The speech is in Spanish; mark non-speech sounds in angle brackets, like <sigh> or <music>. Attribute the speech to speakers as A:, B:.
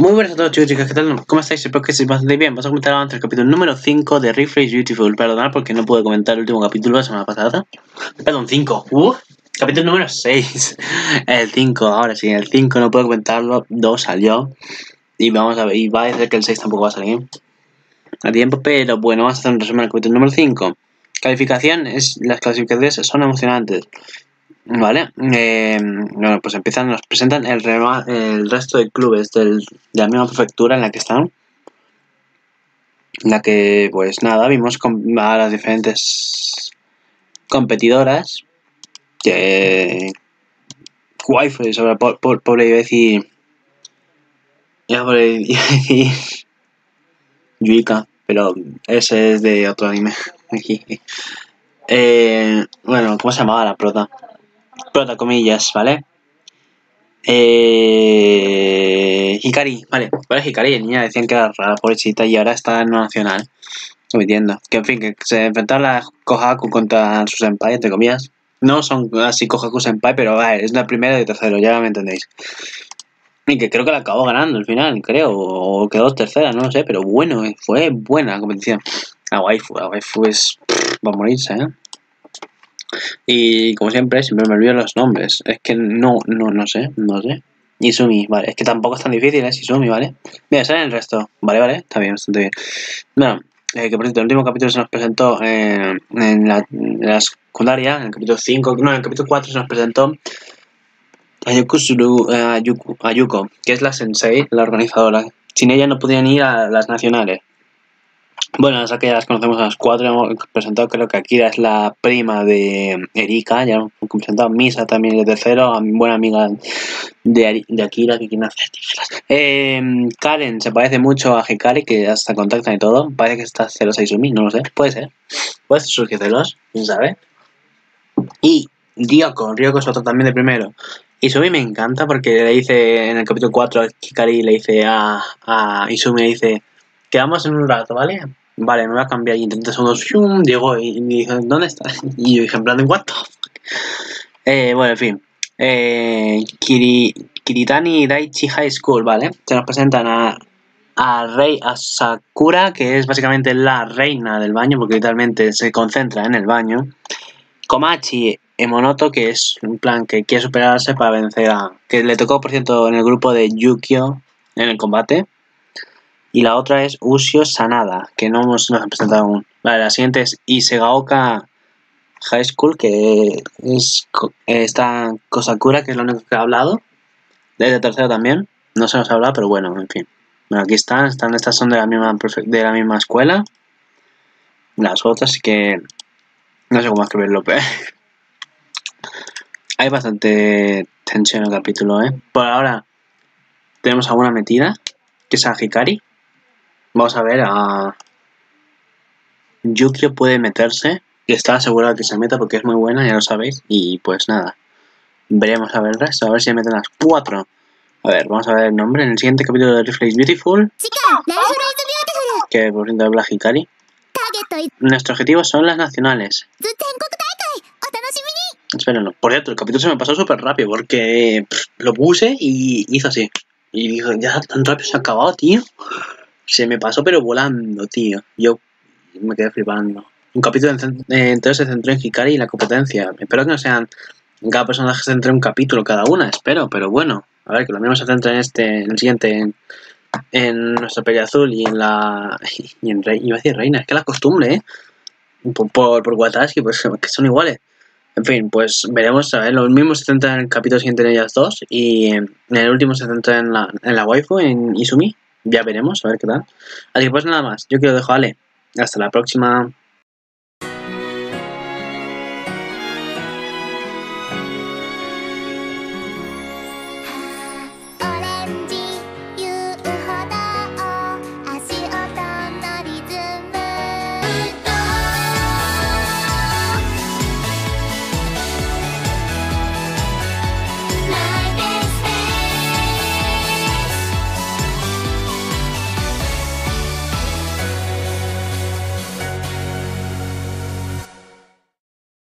A: Muy buenas a todos chicos y chicas, ¿qué tal? ¿Cómo estáis? Espero que estéis bastante bien. Vamos a comentar antes el capítulo número 5 de Refresh Beautiful. Perdonad porque no pude comentar el último capítulo la semana pasada. Perdón, 5. Uf capítulo número 6. El 5, ahora sí, el 5 no puedo comentarlo. 2 salió. Y vamos a ver, y va a ser que el 6 tampoco va a salir a tiempo, pero bueno, vamos a hacer un resumen del capítulo número 5. Calificación, es, las clasificaciones son emocionantes. Vale, eh, bueno, pues empiezan, nos presentan el, el resto de clubes del, de la misma prefectura en la que están. En la que, pues nada, vimos a las diferentes competidoras. Que. Wi-Fi, sobre por, por, por decir. Ya por decir. <laughs> Yuika, pero ese es de otro anime. <laughs> eh, bueno, ¿cómo se llamaba la prota? Prota, comillas, ¿vale? Eh, Hikari, vale, vale, Hikari, niña decían que era rara, pobrecita, y ahora está en una nacional, compitiendo. Que en fin, que se enfrentaron a Kohaku contra su senpai, entre comillas. No son así Kohaku senpai, pero es la primera y tercero, ya me entendéis. Y que creo que la acabó ganando al final, creo, o quedó tercera, no lo sé, pero bueno, fue buena la competición. La waifu, la waifu es. va a morirse, ¿eh? Y como siempre, siempre me olvido los nombres. Es que no, no, no sé, no sé. Izumi, vale. Es que tampoco es tan difícil, es Izumi, ¿vale? Mira, sale el resto. Vale, vale, está bien, bastante bien. Bueno, eh, que por cierto, el último capítulo se nos presentó eh, en, la, en, secundaria, en el capítulo 5, no, en el capítulo 4 se nos presentó a Yukusuru, eh, a, Yuku, a Yuko, que es la sensei, la organizadora. Sin ella no podían ir a las nacionales. Bueno, las que ya las conocemos a las cuatro, hemos presentado creo que Akira es la prima de Erika, ya hemos presentado Misa también de tercero, buena amiga de, de Akira que quiere hacer eh, Karen se parece mucho a Hikari, que hasta contactan y todo, parece que está celosa Izumi, no lo sé, puede ser, puede surgir celos, quién sabe. Y Ryoko, Ryoko es otro también de primero. Izumi me encanta porque le dice en el capítulo 4 Hikari le dice a, a Izumi, le dice quedamos en un rato, ¿vale? Vale, me voy a cambiar y intenté segundos. Diego y me dijo, ¿dónde estás? <laughs> Y yo dije, en plan, ¿de what eh, bueno, en fin. Eh, Kiri, Kiritani Daichi High School, ¿vale? Se nos presentan a, a Rei a Sakura, que es básicamente la reina del baño, porque literalmente se concentra en el baño. Komachi Emonoto, que es un plan que quiere superarse para vencer a... que le tocó, por cierto, en el grupo de Yukio en el combate. Y la otra es Usio Sanada, que no nos, han presentado aún. Vale, la siguiente es Isegaoka High School, que es esta Kosakura, que es lo único que ha hablado. Desde tercero también. No se nos ha hablado, pero bueno, en fin. Bueno, aquí están, están estas son de la misma de la misma escuela. Las otras que no sé cómo escribirlo, pero <laughs> hay bastante tensión en el capítulo, ¿eh? Por ahora tenemos alguna metida, que es a. Vamos a ver a... Yukio puede meterse. Y está asegurado que se meta porque es muy buena, ya lo sabéis. Y pues nada. Veremos a ver el resto. A ver si meten las cuatro. A ver, vamos a ver el nombre. En el siguiente capítulo de Reflex Beautiful. Que por cierto habla Hikari. Nuestro objetivo son las nacionales. Espérenlo. Por cierto, el capítulo se me pasó súper rápido porque lo puse y hizo así. Y dijo, ya tan rápido se ha acabado, tío. Se me pasó pero volando, tío. Yo me quedé flipando. Un capítulo entero se centró en Hikari y la competencia. Espero que no sean... Cada personaje se centre un capítulo cada una, espero. Pero bueno, a ver, que lo mismo se centra en este, en el siguiente, en, en nuestra pelea azul y en la... <laughs> Y en Rey, iba a decir reina, es que la costumbre, ¿eh? Por, por, por Watashi, pues <laughs> que son iguales. En fin, pues veremos, a ver, lo mismo se centra en el capítulo siguiente en ellas dos y en el último se centra en la, en la waifu, en Izumi. Ya veremos, a ver qué tal. Así que pues nada más, yo quiero dejo, Ale. Hasta la próxima.